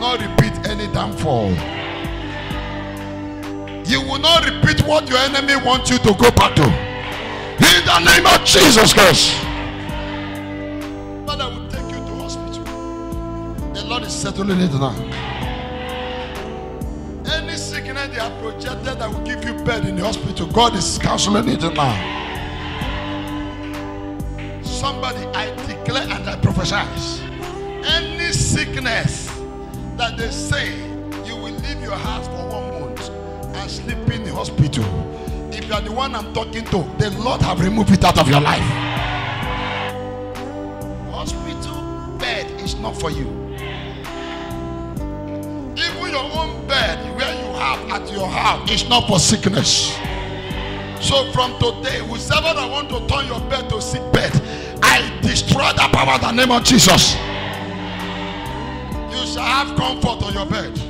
not repeat any downfall. You will not repeat what your enemy wants you to go back to. In the name of Jesus Christ. Father will take you to hospital. The Lord is settling it now. Any sickness they have projected that will give you bed in the hospital, God is counseling it now. Somebody, I declare and I prophesy. Any sickness they say you will leave your house for one month and sleep in the hospital. If you are the one I'm talking to, the Lord have removed it out of your life. Hospital bed is not for you. Even your own bed where you have at your house is not for sickness. So from today, whoever that want to turn your bed to sick bed, I destroy that power in the name of Jesus. You shall have comfort on your bed.